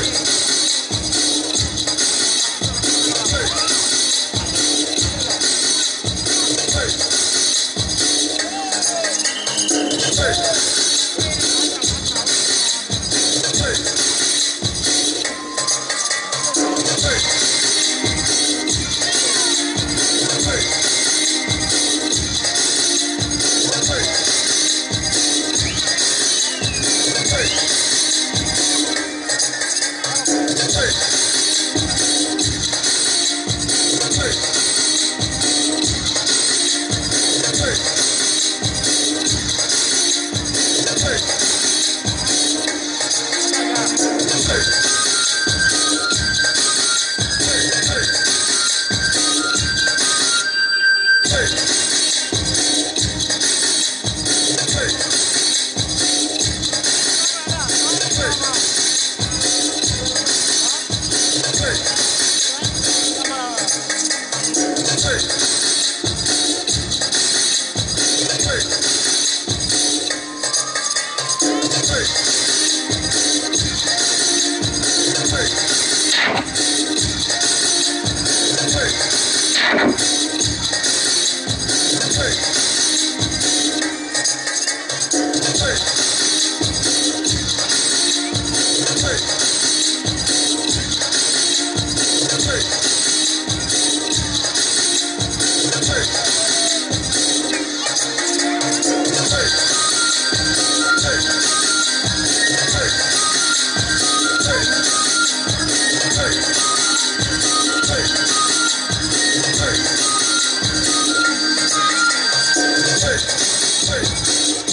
Hey! இது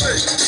Hey!